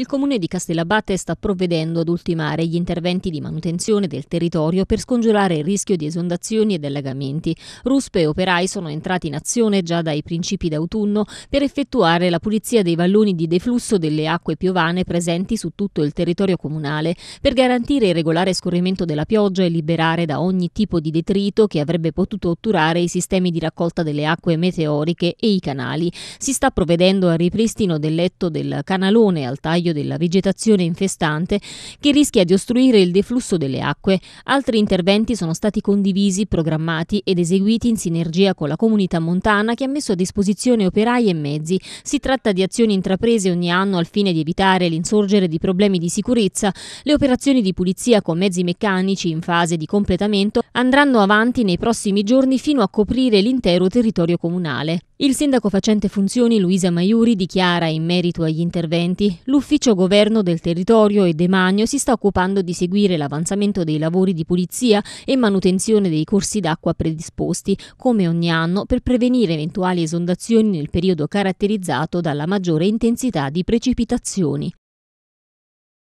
Il comune di Castellabate sta provvedendo ad ultimare gli interventi di manutenzione del territorio per scongiurare il rischio di esondazioni ed allagamenti. Ruspe e operai sono entrati in azione già dai principi d'autunno per effettuare la pulizia dei valloni di deflusso delle acque piovane presenti su tutto il territorio comunale, per garantire il regolare scorrimento della pioggia e liberare da ogni tipo di detrito che avrebbe potuto otturare i sistemi di raccolta delle acque meteoriche e i canali. Si sta provvedendo al ripristino del letto del canalone al taglio taglio della vegetazione infestante che rischia di ostruire il deflusso delle acque. Altri interventi sono stati condivisi, programmati ed eseguiti in sinergia con la comunità montana che ha messo a disposizione operai e mezzi. Si tratta di azioni intraprese ogni anno al fine di evitare l'insorgere di problemi di sicurezza. Le operazioni di pulizia con mezzi meccanici in fase di completamento andranno avanti nei prossimi giorni fino a coprire l'intero territorio comunale. Il sindaco facente funzioni Luisa Maiuri dichiara in merito agli interventi l'ufficio governo del territorio e demanio si sta occupando di seguire l'avanzamento dei lavori di pulizia e manutenzione dei corsi d'acqua predisposti, come ogni anno, per prevenire eventuali esondazioni nel periodo caratterizzato dalla maggiore intensità di precipitazioni.